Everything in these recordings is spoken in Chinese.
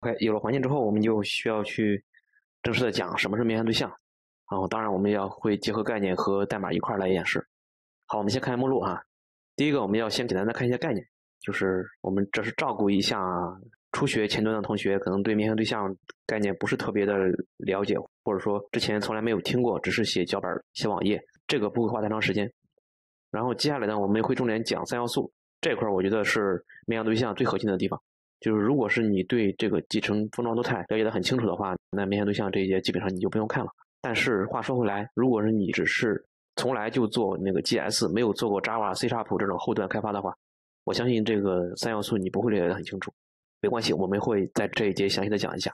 OK，有了环境之后，我们就需要去正式的讲什么是面向对象。然后，当然我们要会结合概念和代码一块来演示。好，我们先看目录哈。第一个，我们要先简单的看一下概念，就是我们这是照顾一下初学前端的同学，可能对面向对象概念不是特别的了解，或者说之前从来没有听过，只是写脚本、写网页，这个不会花太长时间。然后接下来呢，我们会重点讲三要素这块，我觉得是面向对象最核心的地方。就是如果是你对这个集成封装多态了解的很清楚的话，那面向对象这一节基本上你就不用看了。但是话说回来，如果是你只是从来就做那个 GS，没有做过 Java、C Sharp 这种后端开发的话，我相信这个三要素你不会了解的很清楚。没关系，我们会在这一节详细的讲一下。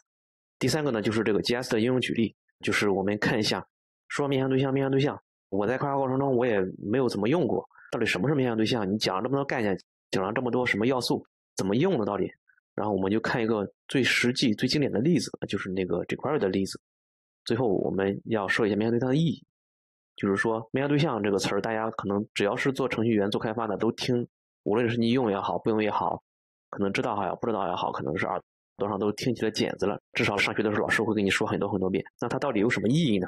第三个呢，就是这个 GS 的应用举例，就是我们看一下，说面向对象，面向对象，我在开发过程中我也没有怎么用过，到底什么是面向对象？你讲了这么多概念，讲了这么多什么要素，怎么用的到底？然后我们就看一个最实际、最经典的例子，就是那个 jQuery 的例子。最后我们要说一下面向对象的意义，就是说面向对象这个词儿，大家可能只要是做程序员、做开发的都听，无论是你用也好，不用也好，可能知道也好，不知道也好，可能是耳朵上都听起了茧子了。至少上学的时候老师会跟你说很多很多遍。那它到底有什么意义呢？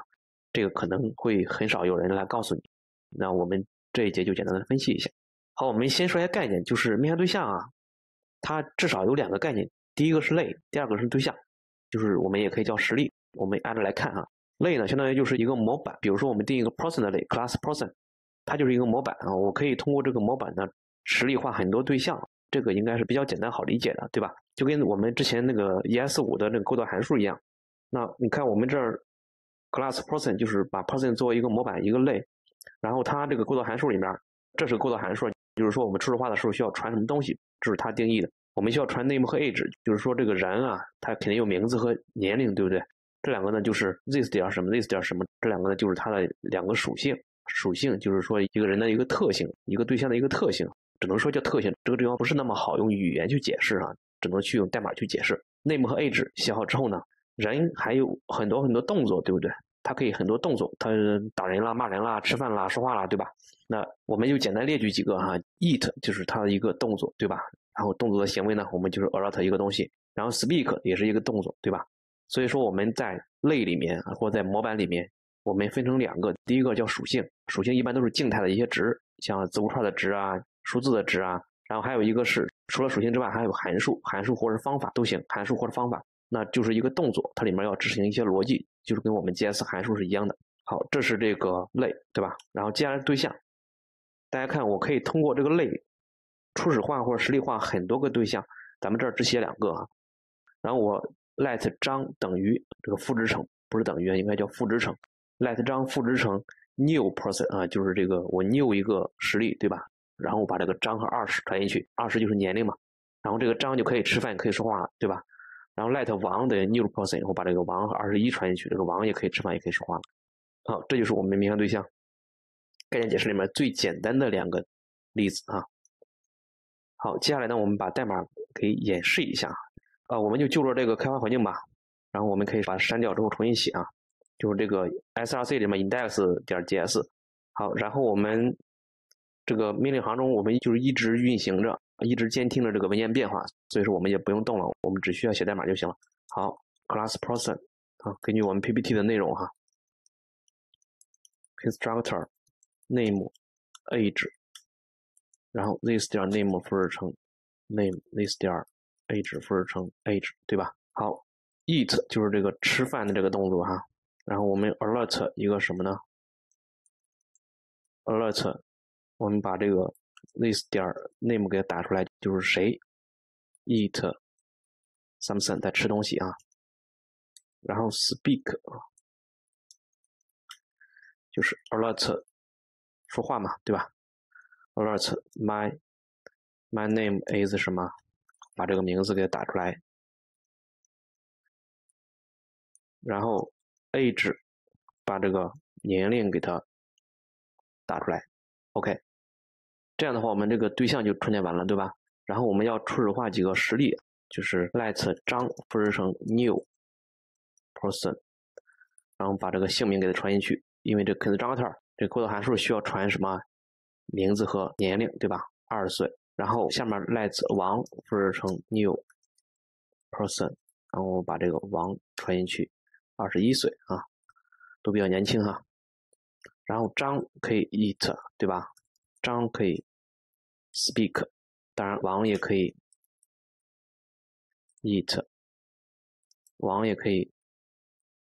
这个可能会很少有人来告诉你。那我们这一节就简单的分析一下。好，我们先说一下概念，就是面向对象啊。它至少有两个概念，第一个是类，第二个是对象，就是我们也可以叫实例。我们挨着来看哈，类呢相当于就是一个模板，比如说我们定一个 person 的类，class person，它就是一个模板啊。我可以通过这个模板呢实例化很多对象，这个应该是比较简单好理解的，对吧？就跟我们之前那个 ES5 的那个构造函数一样。那你看我们这儿 class person 就是把 person 作为一个模板一个类，然后它这个构造函数里面，这是构造函数，就是说我们初始化的时候需要传什么东西。这是它定义的，我们需要传 name 和 age，就是说这个人啊，他肯定有名字和年龄，对不对？这两个呢，就是 this 点什么，this 点什么，这两个呢，就是它的两个属性。属性就是说一个人的一个特性，一个对象的一个特性，只能说叫特性。这个地方不是那么好用语言去解释啊，只能去用代码去解释。name 和 age 写好之后呢，人还有很多很多动作，对不对？它可以很多动作，它打人啦、骂人啦、吃饭啦、说话啦，对吧？那我们就简单列举几个哈，eat 就是它的一个动作，对吧？然后动作的行为呢，我们就是 alert 一个东西，然后 speak 也是一个动作，对吧？所以说我们在类里面或者在模板里面，我们分成两个，第一个叫属性，属性一般都是静态的一些值，像字符串的值啊、数字的值啊，然后还有一个是除了属性之外，还有函数，函数或者方法都行，函数或者方法，那就是一个动作，它里面要执行一些逻辑。就是跟我们 GS 函数是一样的。好，这是这个类，对吧？然后接下来对象，大家看，我可以通过这个类初始化或者实例化很多个对象。咱们这儿只写两个啊。然后我 let 张等于这个赋值成，不是等于，应该叫赋值成。let 张赋值成 new person 啊，就是这个我 new 一个实例，对吧？然后我把这个张和二十传进去，二十就是年龄嘛。然后这个张就可以吃饭，可以说话了，对吧？然后 let 王等于 new person，我把这个王和二十一传进去，这个王也可以吃饭，也可以说话了。好，这就是我们的面向对象概念解释里面最简单的两个例子啊。好，接下来呢，我们把代码给演示一下啊，我们就就着这个开发环境吧，然后我们可以把它删掉之后重新写啊，就是这个 src 里面 index 点 js。好，然后我们这个命令行中，我们就是一直运行着。一直监听着这个文件变化，所以说我们也不用动了，我们只需要写代码就行了。好，class person 啊，根据我们 PPT 的内容哈，constructor name age，然后 this 点 name 复制成 name，this 点 age 复制成 age，对吧？好，eat 就是这个吃饭的这个动作哈，然后我们 alert 一个什么呢？alert，我们把这个。This 点 name 给它打出来就是谁，eat something 在吃东西啊，然后 speak，就是 alert 说话嘛，对吧？alert my my name is 什么？把这个名字给它打出来，然后 age 把这个年龄给它打出来，OK。这样的话，我们这个对象就创建完了，对吧？然后我们要初始化几个实例，就是 let 张复制成 new person，然后把这个姓名给它传进去，因为这 constructor 这构造函数需要传什么名字和年龄，对吧？二十岁。然后下面 let 王复制成 new person，然后把这个王传进去，二十一岁啊，都比较年轻哈。然后张可以 eat，对吧？张可以 speak，当然王也可以 eat，王也可以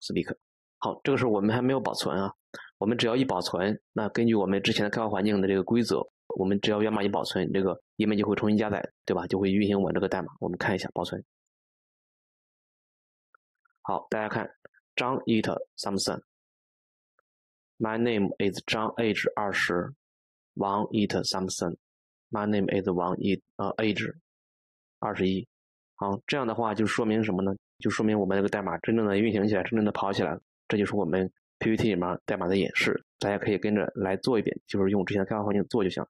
speak。好，这个时候我们还没有保存啊，我们只要一保存，那根据我们之前的开发环境的这个规则，我们只要源码一保存，这个页面就会重新加载，对吧？就会运行我这个代码。我们看一下保存。好，大家看，张 eat something。My name is 张，age 二十。王 eat something。My name is Wang Yi，呃 age 二十一。好，这样的话就说明什么呢？就说明我们这个代码真正的运行起来，真正的跑起来了。这就是我们 PPT 里面代码的演示，大家可以跟着来做一遍，就是用之前的开发环境做就行。